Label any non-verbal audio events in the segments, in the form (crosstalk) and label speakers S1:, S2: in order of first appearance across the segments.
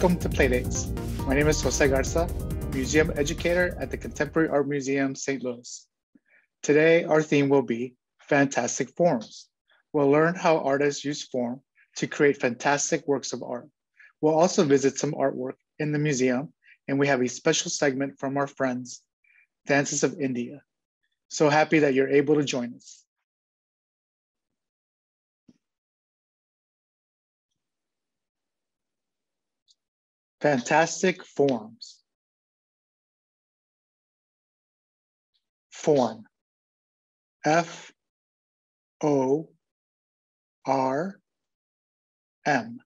S1: welcome to Playdates. My name is Jose Garza, museum educator at the Contemporary Art Museum, St. Louis. Today, our theme will be fantastic forms. We'll learn how artists use form to create fantastic works of art. We'll also visit some artwork in the museum, and we have a special segment from our friends, Dances of India. So happy that you're able to join us. Fantastic forms. Form. F O R M.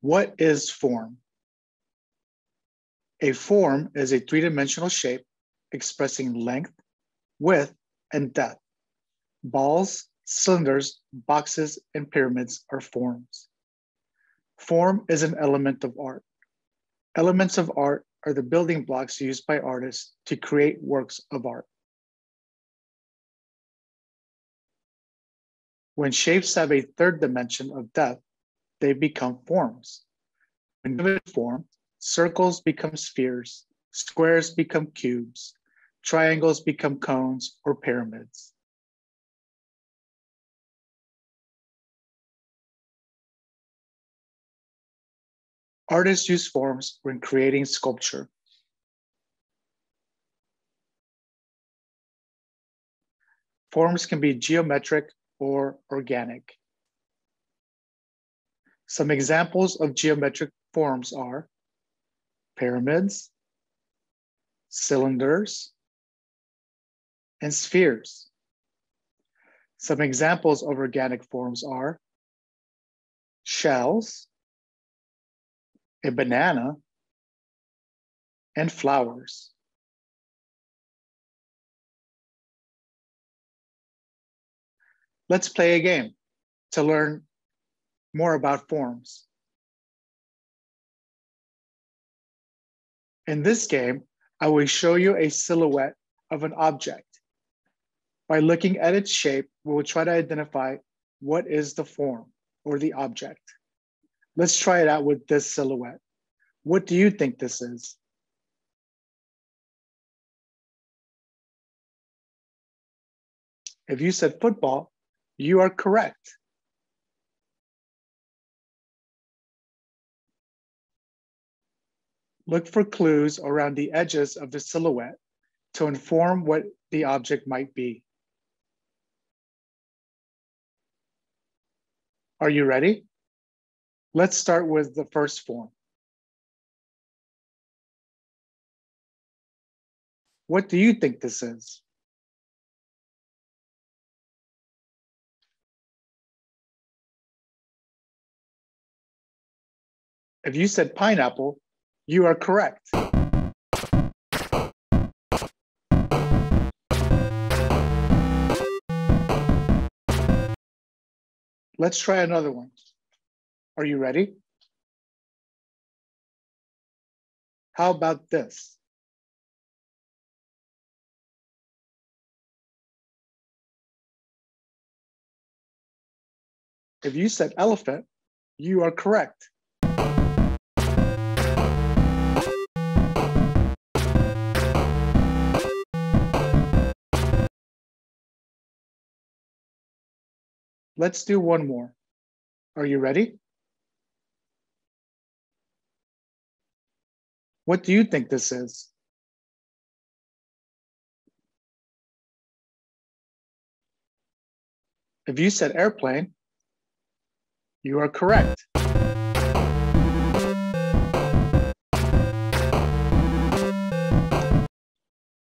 S1: What is form? A form is a three-dimensional shape expressing length, width, and depth. Balls, cylinders, boxes, and pyramids are forms. Form is an element of art. Elements of art are the building blocks used by artists to create works of art. When shapes have a third dimension of depth, they become forms. When given form, circles become spheres, squares become cubes, triangles become cones or pyramids. Artists use forms when creating sculpture. Forms can be geometric or organic. Some examples of geometric forms are pyramids, cylinders, and spheres. Some examples of organic forms are shells, a banana, and flowers. Let's play a game to learn more about forms. In this game, I will show you a silhouette of an object. By looking at its shape, we will try to identify what is the form or the object. Let's try it out with this silhouette. What do you think this is? If you said football, you are correct. Look for clues around the edges of the silhouette to inform what the object might be. Are you ready? Let's start with the first form. What do you think this is? If you said pineapple, you are correct. Let's try another one. Are you ready? How about this? If you said elephant, you are correct. Let's do one more. Are you ready? What do you think this is? If you said airplane, you are correct.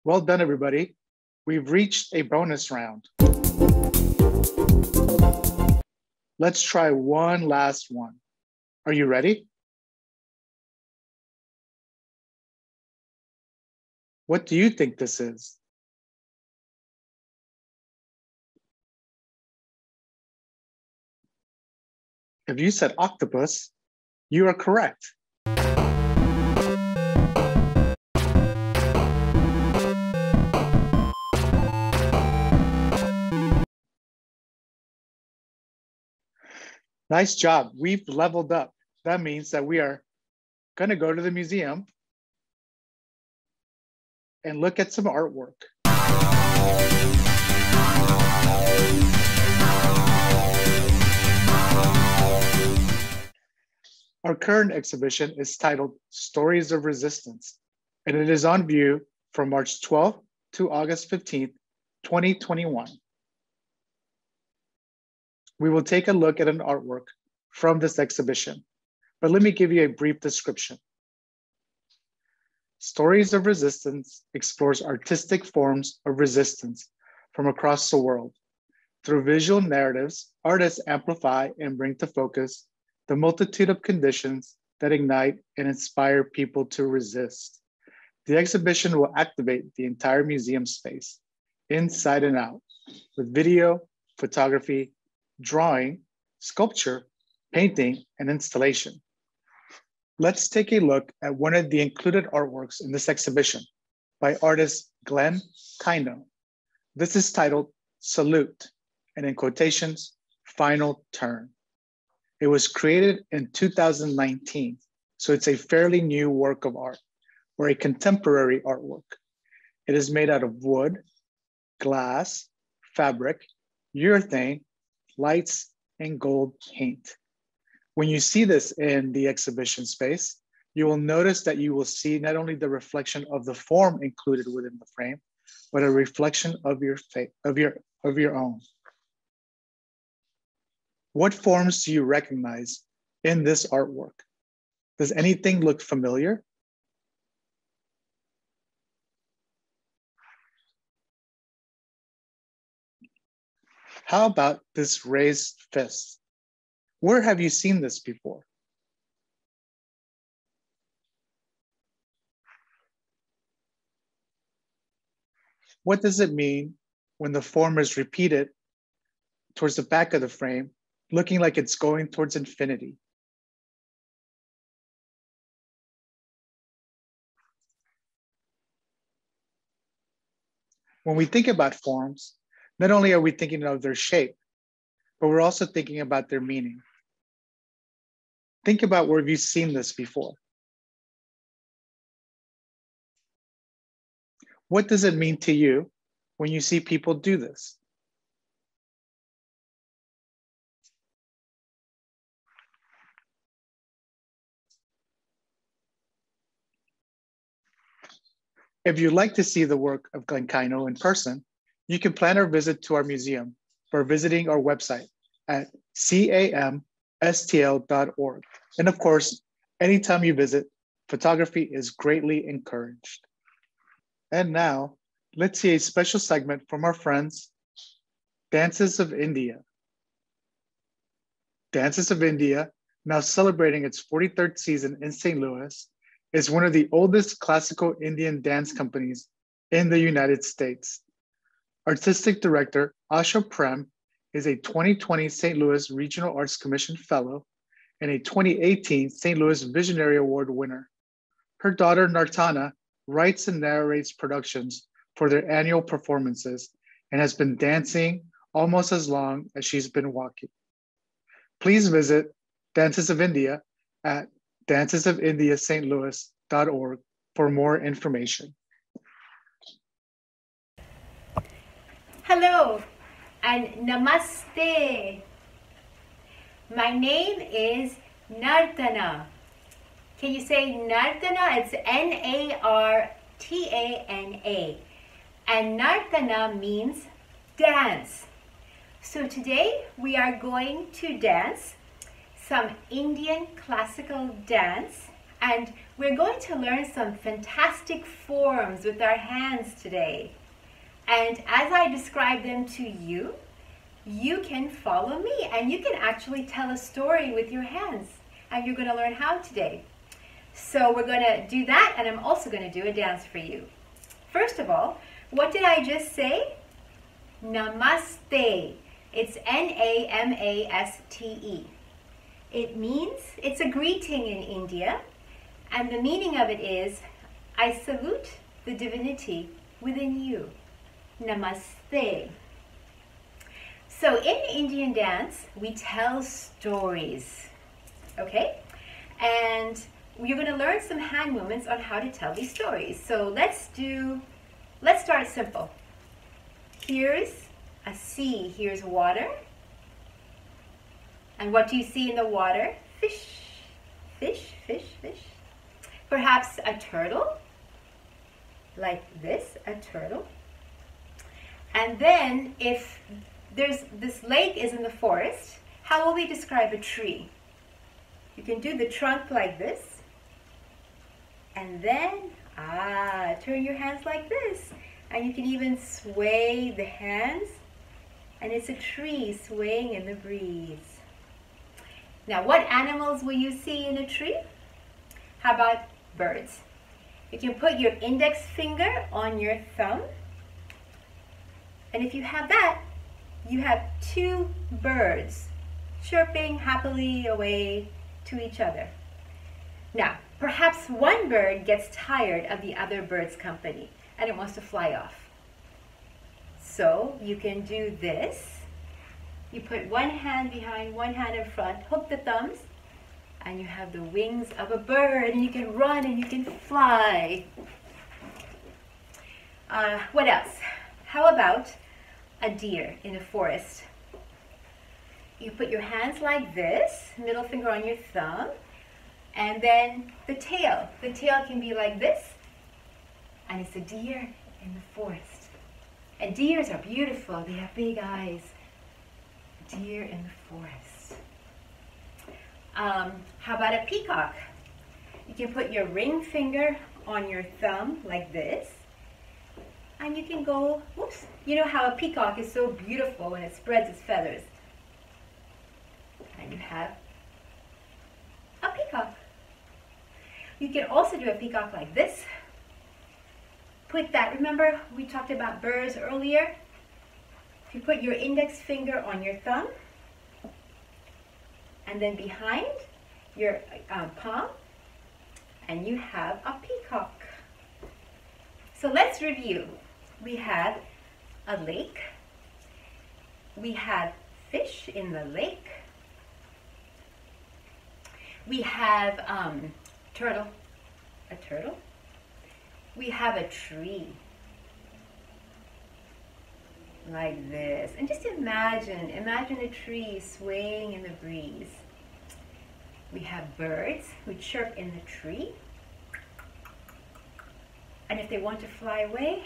S1: Well done, everybody. We've reached a bonus round. Let's try one last one. Are you ready? What do you think this is? If you said octopus, you are correct. Nice job. We've leveled up. That means that we are going to go to the museum and look at some artwork. Our current exhibition is titled Stories of Resistance, and it is on view from March 12th to August 15th, 2021. We will take a look at an artwork from this exhibition, but let me give you a brief description. Stories of Resistance explores artistic forms of resistance from across the world. Through visual narratives, artists amplify and bring to focus the multitude of conditions that ignite and inspire people to resist. The exhibition will activate the entire museum space, inside and out, with video, photography, drawing, sculpture, painting, and installation. Let's take a look at one of the included artworks in this exhibition by artist Glenn Kaino. This is titled Salute, and in quotations, Final Turn. It was created in 2019, so it's a fairly new work of art or a contemporary artwork. It is made out of wood, glass, fabric, urethane, lights, and gold paint. When you see this in the exhibition space, you will notice that you will see not only the reflection of the form included within the frame, but a reflection of your of your of your own. What forms do you recognize in this artwork? Does anything look familiar? How about this raised fist? Where have you seen this before? What does it mean when the form is repeated towards the back of the frame, looking like it's going towards infinity? When we think about forms, not only are we thinking of their shape, but we're also thinking about their meaning. Think about where have you seen this before? What does it mean to you when you see people do this? If you'd like to see the work of Glenn Kaino in person, you can plan a visit to our museum by visiting our website at cam stl.org. And of course, anytime you visit, photography is greatly encouraged. And now, let's see a special segment from our friends, Dances of India. Dances of India, now celebrating its 43rd season in St. Louis, is one of the oldest classical Indian dance companies in the United States. Artistic director Asha Prem is a 2020 St. Louis Regional Arts Commission Fellow and a 2018 St. Louis Visionary Award winner. Her daughter Nartana writes and narrates productions for their annual performances and has been dancing almost as long as she's been walking. Please visit Dances of India at dancesofindiastlouis.org for more information.
S2: Hello, and namaste. My name is Nartana. Can you say Nartana? It's N A R T A N A. And Nartana means dance. So today we are going to dance some Indian classical dance and we're going to learn some fantastic forms with our hands today. And as I describe them to you, you can follow me and you can actually tell a story with your hands. And you're going to learn how today. So we're going to do that and I'm also going to do a dance for you. First of all, what did I just say? Namaste. It's N-A-M-A-S-T-E. It means, it's a greeting in India, and the meaning of it is, I salute the divinity within you. Namaste. So in Indian dance, we tell stories, okay? And you're gonna learn some hand movements on how to tell these stories. So let's do, let's start simple. Here's a sea, here's water. And what do you see in the water? Fish, fish, fish, fish. Perhaps a turtle, like this, a turtle. And then if there's this lake is in the forest, how will we describe a tree? You can do the trunk like this. And then, ah, turn your hands like this. And you can even sway the hands. And it's a tree swaying in the breeze. Now, what animals will you see in a tree? How about birds? You can put your index finger on your thumb. And if you have that, you have two birds chirping happily away to each other. Now, perhaps one bird gets tired of the other bird's company and it wants to fly off. So you can do this. You put one hand behind, one hand in front, hook the thumbs, and you have the wings of a bird, and you can run and you can fly. Uh, what else? How about a deer in a forest? You put your hands like this, middle finger on your thumb, and then the tail. The tail can be like this, and it's a deer in the forest. And deers are beautiful. They have big eyes. Deer in the forest. Um, how about a peacock? You can put your ring finger on your thumb like this. And you can go, whoops, you know how a peacock is so beautiful when it spreads its feathers. And you have a peacock. You can also do a peacock like this. Put that, remember we talked about birds earlier? If you put your index finger on your thumb and then behind your uh, palm and you have a peacock. So let's review. We had a lake. We had fish in the lake. We have um, turtle, a turtle. We have a tree like this. And just imagine, imagine a tree swaying in the breeze. We have birds who chirp in the tree. And if they want to fly away,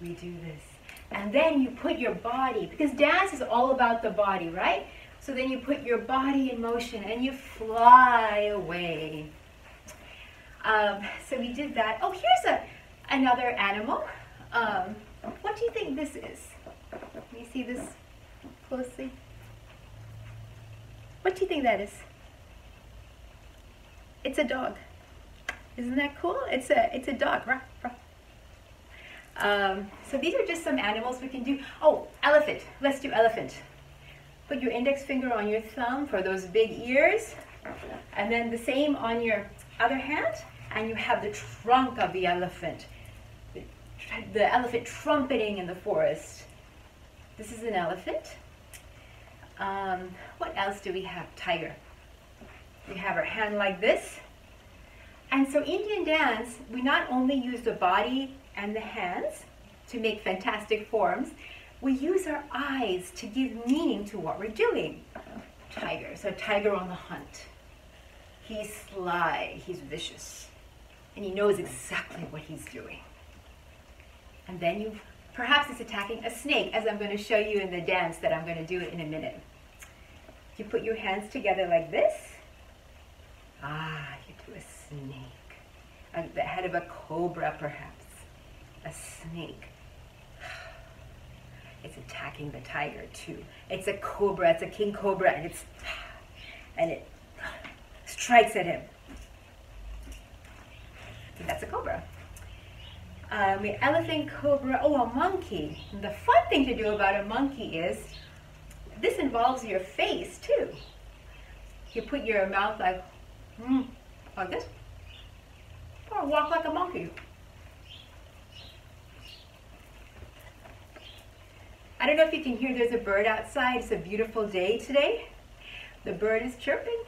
S2: we do this. And then you put your body, because dance is all about the body, right? So then you put your body in motion and you fly away. Um, so we did that. Oh, here's a, another animal. Um, what do you think this is? Can you see this closely? What do you think that is? It's a dog. Isn't that cool? It's a it's a dog. Um, so these are just some animals we can do. Oh, elephant. Let's do elephant. Put your index finger on your thumb for those big ears. And then the same on your other hand. And you have the trunk of the elephant. The, elephant trumpeting in the forest. This is an elephant. Um, what else do we have? Tiger. We have our hand like this. And so Indian dance, we not only use the body and the hands to make fantastic forms, we use our eyes to give meaning to what we're doing. Tiger, so tiger on the hunt. He's sly, he's vicious, and he knows exactly what he's doing. And then you, perhaps it's attacking a snake, as I'm going to show you in the dance that I'm going to do it in a minute. You put your hands together like this, Ah, you do a snake. The head of a cobra, perhaps. A snake. (sighs) It's attacking the tiger too. It's a cobra. It's a king cobra, and it's (sighs) and it (sighs) strikes at him. That's a cobra. Um, elephant, cobra. Oh, a monkey. And the fun thing to do about a monkey is this involves your face too. You put your mouth like Mm, like this. Or walk like a monkey. I don't know if you can hear there's a bird outside. It's a beautiful day today. The bird is chirping.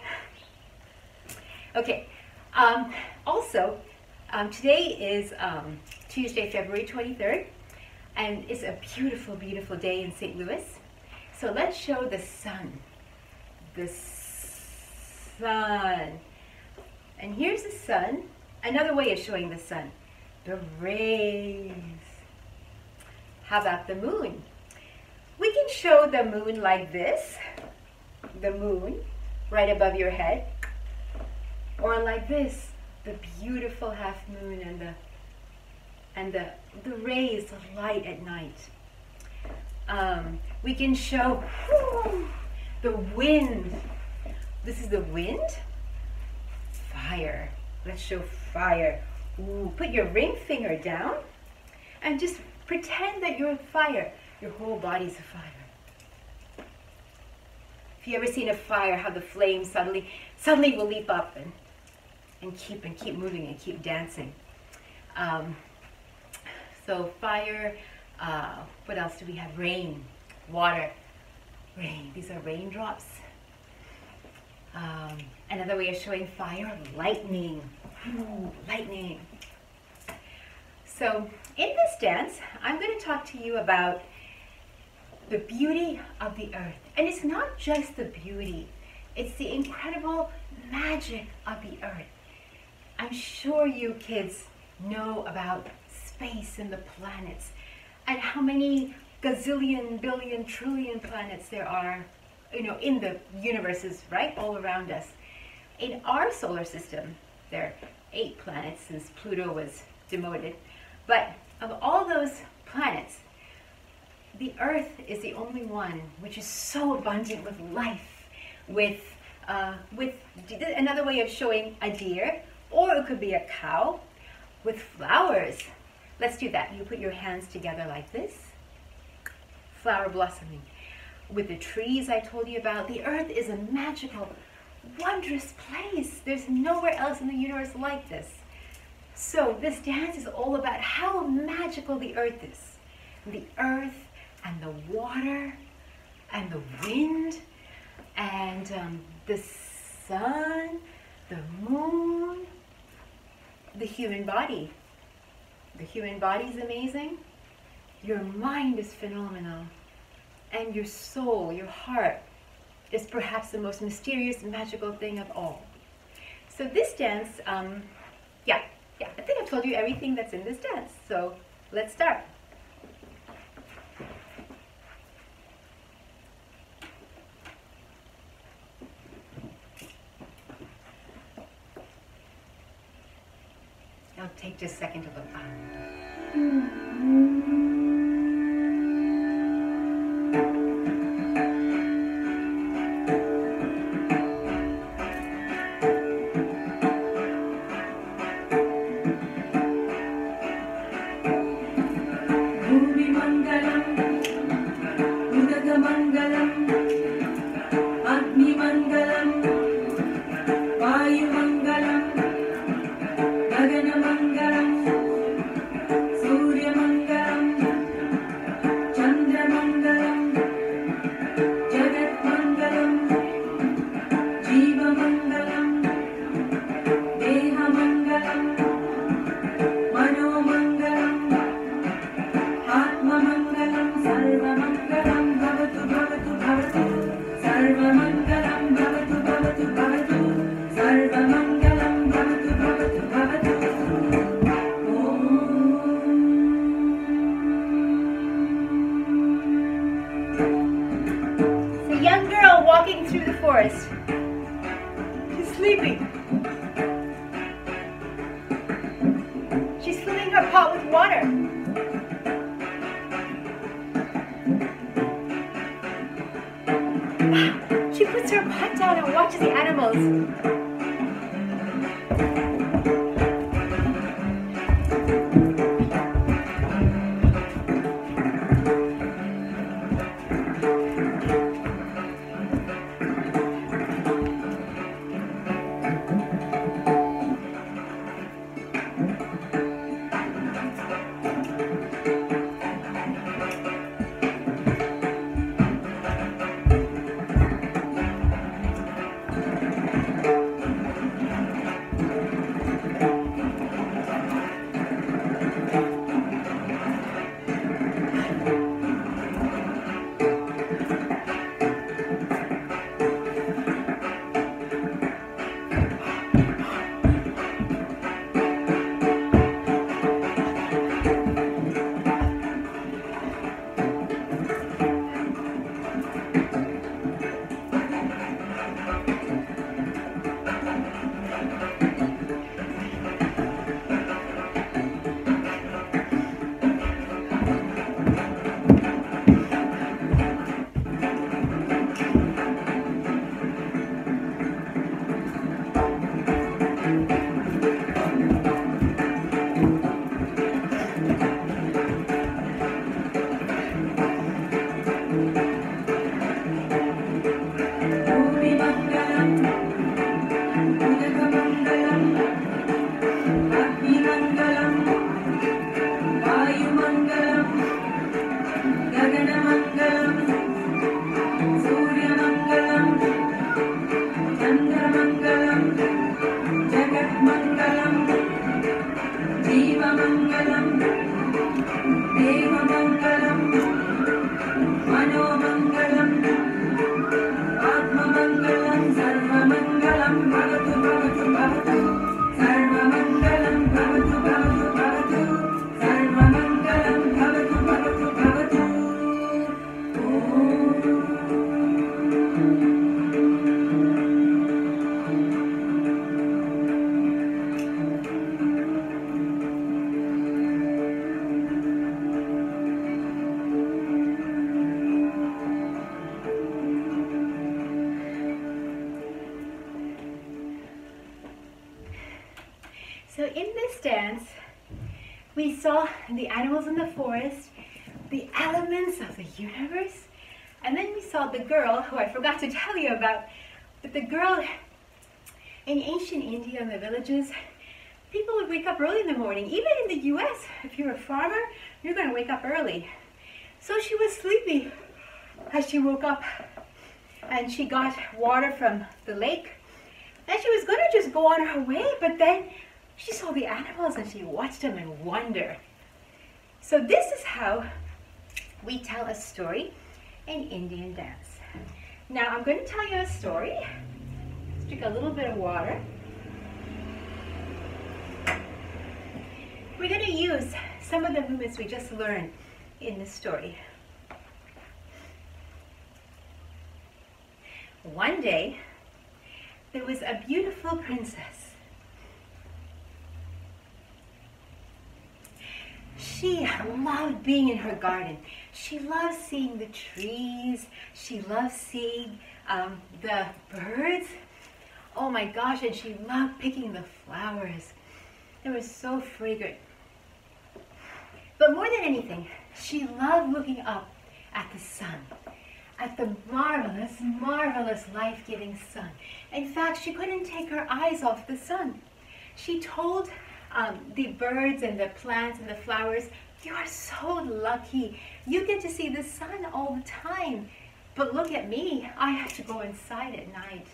S2: Okay, um, also, um, today is um, Tuesday, February 23rd, and it's a beautiful, beautiful day in St. Louis. So let's show the sun. The sun. And here's the sun. Another way of showing the sun. The rays. How about the moon? We can show the moon like this. The moon right above your head. Or like this, the beautiful half moon and the and the, the rays of light at night. Um, we can show whoo, the wind. This is the wind. Fire. Let's show fire. Ooh, put your ring finger down and just pretend that you're fire. Your whole body's a fire. If you ever seen a fire, how the flame suddenly suddenly will leap up and and keep and keep moving and keep dancing. Um, so fire, uh, what else do we have? Rain, water, rain. These are raindrops. Um, another way of showing fire, lightning. Ooh, lightning. So in this dance, I'm going to talk to you about the beauty of the earth. And it's not just the beauty, it's the incredible magic of the earth. I'm sure you kids know about space and the planets and how many gazillion, billion, trillion planets there are, you know, in the universes, right, all around us. In our solar system, there are eight planets since Pluto was demoted. But of all those planets, the Earth is the only one which is so abundant with life, with, uh, with another way of showing a deer, or it could be a cow with flowers. Let's do that. You put your hands together like this. Flower blossoming. With the trees I told you about, the earth is a magical, wondrous place. There's nowhere else in the universe like this. So this dance is all about how magical the earth is. The earth and the water and the wind and um, the sun, the moon, the human body. The human body is amazing. Your mind is phenomenal. And your soul, your heart, is perhaps the most mysterious, magical thing of all. So this dance, um, yeah, yeah, I think I've told you everything that's in this dance. So let's start. Take just a second to look up. this with water. She puts her pot down and watches the animals. Girl in ancient India in the villages, people would wake up early in the morning. Even in the US, if you're a farmer, you're going to wake up early. So she was sleepy as she woke up and she got water from the lake. And she was going to just go on her way, but then she saw the animals and she watched them in wonder. So this is how we tell a story in Indian dance. Now I'm going to tell you a story. Let's a little bit of water. We're going to use some of the movements we just learned in this story. One day, there was a beautiful princess. She loved being in her garden. She loved seeing the trees. She loved seeing um, the birds. Oh my gosh, and she loved picking the flowers. They were so fragrant. But more than anything, she loved looking up at the sun, at the marvelous, marvelous life-giving sun. In fact, she couldn't take her eyes off the sun. She told um, the birds and the plants and the flowers, you are so lucky. You get to see the sun all the time. But look at me, I have to go inside at night.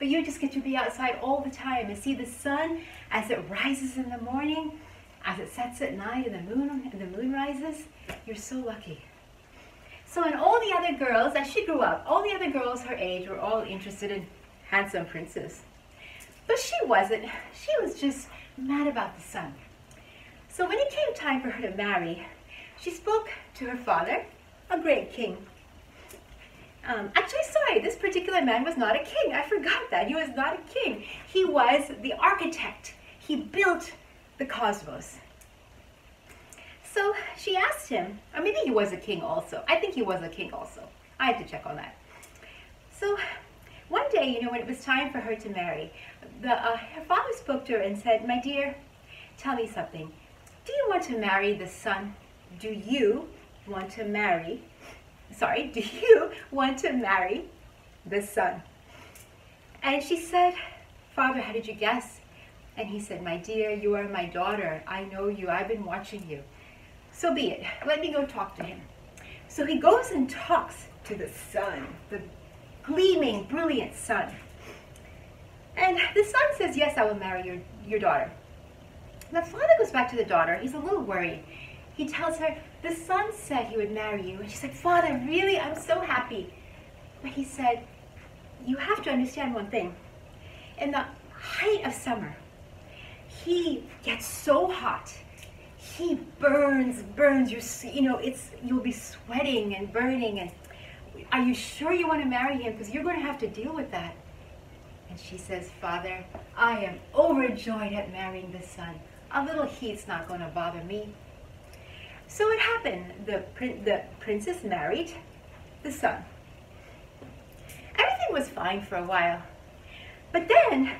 S2: But you just get to be outside all the time and see the sun as it rises in the morning as it sets at night and the moon and the moon rises, you're so lucky. So and all the other girls, as she grew up, all the other girls her age were all interested in handsome princes. But she wasn't. She was just mad about the sun. So when it came time for her to marry, she spoke to her father, a great king. Um, actually, sorry, this particular man was not a king. I forgot that. He was not a king. He was the architect. He built the cosmos. So she asked him, or maybe he was a king also. I think he was a king also. I have to check on that. So one day, you know, when it was time for her to marry, the, uh, her father spoke to her and said, My dear, tell me something. Do you want to marry the son? Do you want to marry, sorry, (laughs) do you want to marry the sun? And she said, Father, how did you guess? And he said, My dear, you are my daughter. I know you. I've been watching you. So be it. Let me go talk to him. So he goes and talks to the sun, the gleaming, brilliant sun. And the sun says, Yes, I will marry your, your daughter. The father goes back to the daughter. He's a little worried. He tells her, The sun said he would marry you. And she's like, Father, really? I'm so happy. But he said, You have to understand one thing. In the height of summer, he gets so hot. He burns, burns. You you know, it's you'll be sweating and burning. And are you sure you want to marry him? Because you're going to have to deal with that. And she says, Father, I am overjoyed at marrying the sun. A little heat's not going to bother me. So it happened. The, the princess married the sun. Everything was fine for a while. But then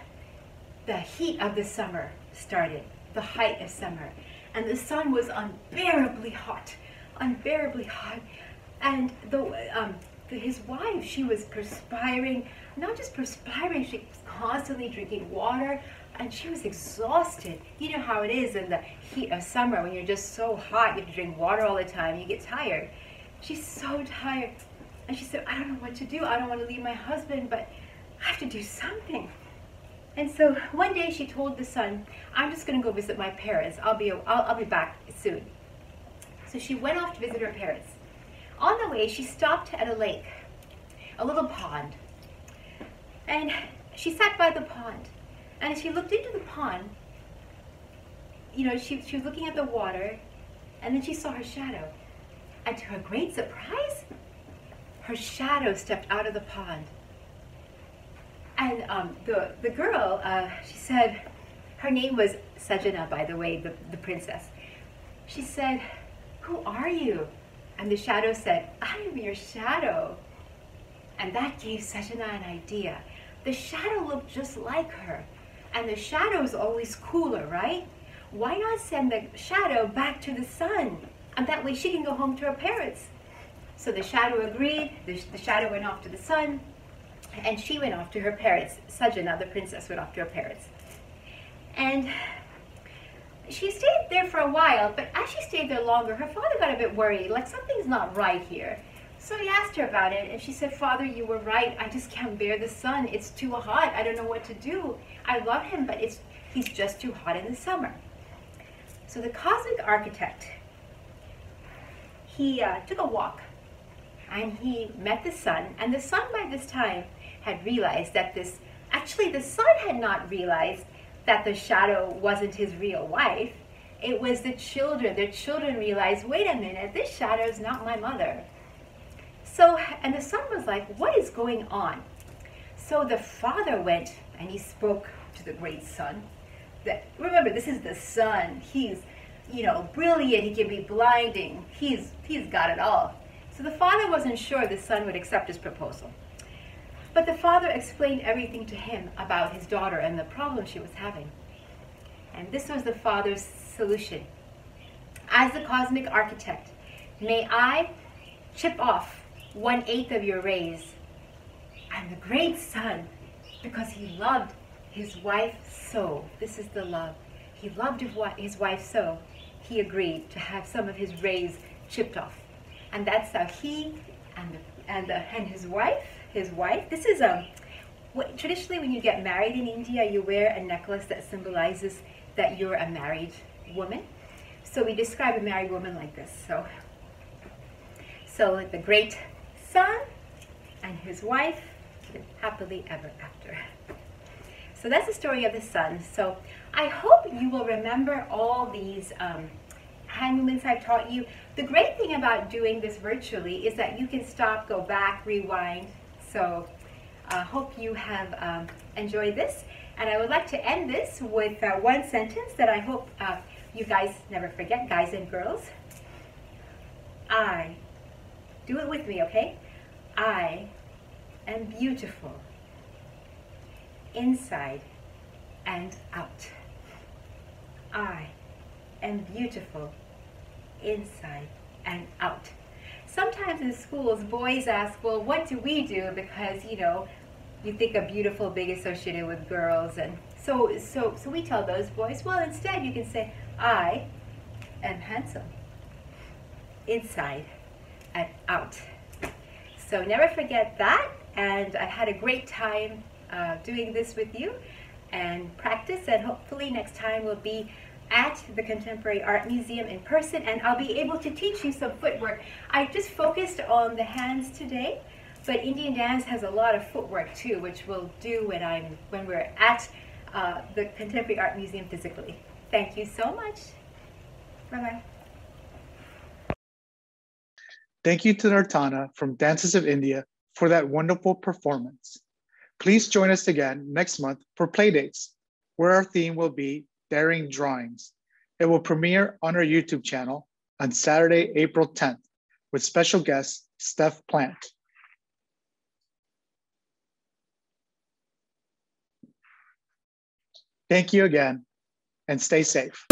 S2: the heat of the summer started, the height of summer. And the sun was unbearably hot, unbearably hot. And the, um, his wife, she was perspiring, not just perspiring, she was constantly drinking water, and she was exhausted. You know how it is in the heat of summer when you're just so hot, you have to drink water all the time, you get tired. She's so tired. And she said, I don't know what to do. I don't want to leave my husband, but I have to do something. And so one day she told the sun, I'm just going to go visit my parents. I'll be, I'll, I'll be back soon. So she went off to visit her parents. On the way, she stopped at a lake, a little pond. And she sat by the pond. And she looked into the pond, you know, she, she was looking at the water, and then she saw her shadow. And to her great surprise, her shadow stepped out of the pond and um, the, the girl, uh, she said, her name was Sajana, by the way, the, the princess. She said, who are you? And the shadow said, I am your shadow. And that gave Sajana an idea. The shadow looked just like her. And the shadow is always cooler, right? why not send the shadow back to the sun? And that way she can go home to her parents. So the shadow agreed, the, the shadow went off to the sun, and she went off to her parents. Sajana, the princess, went off to her parents. And she stayed there for a while, but as she stayed there longer, her father got a bit worried, like something's not right here. So he asked her about it, and she said, Father, you were right. I just can't bear the sun. It's too hot. I don't know what to do. I love him, but it's he's just too hot in the summer. So the cosmic architect, he uh, took a walk, and he met the sun, and the sun by this time had realized that this, actually the sun had not realized that the shadow wasn't his real wife. It was the children. The children realized, wait a minute, this shadow is not my mother. So, and the sun was like, what is going on? So the father went and he spoke to the great sun. That, remember, this is the sun. He's, you know, brilliant. He can be blinding. He's, he's got it all. So the father wasn't sure the sun would accept his proposal. But the father explained everything to him about his daughter and the problem she was having. And this was the father's solution. As the cosmic architect, may I chip off one eighth of your rays. And the great sun, because he loved his wife so, this is the love, he loved his wife so, he agreed to have some of his rays chipped off. And that's how he and, and, the, and his wife his wife. This is a, what, traditionally when you get married in India, you wear a necklace that symbolizes that you're a married woman. So we describe a married woman like this. So, so the great sun and his wife happily ever after. So that's the story of the sun. So I hope you will remember all these um, hand movements I've taught you. The great thing about doing this virtually is that you can stop, go back, rewind, so I uh, hope you have um, enjoyed this. And I would like to end this with uh, one sentence that I hope uh, you guys never forget, guys and girls. I, do it with me, okay? I am beautiful inside and out. I am beautiful inside and out sometimes in schools, boys ask, well, what do we do? Because, you know, you think a beautiful being associated with girls. And so, so, so we tell those boys, well, instead you can say, I am handsome, inside and out. So never forget that. And I had a great time uh, doing this with you and practice. And hopefully next time we'll be at the Contemporary Art Museum in person and I'll be able to teach you some footwork. I just focused on the hands today, but Indian dance has a lot of footwork too, which we'll do when, I'm, when we're at uh, the Contemporary Art Museum physically. Thank you so much. Bye-bye.
S1: Thank you to Nartana from Dances of India for that wonderful performance. Please join us again next month for Playdates, where our theme will be Daring Drawings. It will premiere on our YouTube channel on Saturday, April 10th, with special guest Steph Plant. Thank you again, and stay safe.